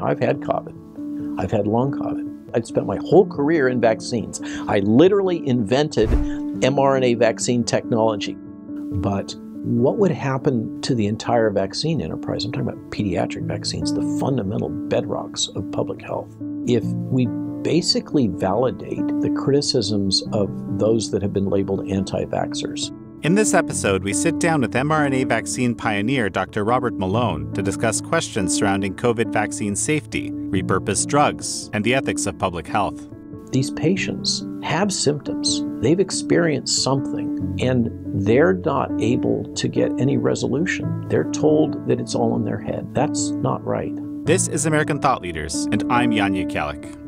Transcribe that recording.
I've had COVID. I've had long COVID. I'd spent my whole career in vaccines. I literally invented mRNA vaccine technology. But what would happen to the entire vaccine enterprise? I'm talking about pediatric vaccines, the fundamental bedrocks of public health. If we basically validate the criticisms of those that have been labeled anti vaxxers, in this episode, we sit down with mRNA vaccine pioneer Dr. Robert Malone to discuss questions surrounding COVID vaccine safety, repurposed drugs, and the ethics of public health. These patients have symptoms, they've experienced something, and they're not able to get any resolution. They're told that it's all in their head. That's not right. This is American Thought Leaders, and I'm Jan Jekielek.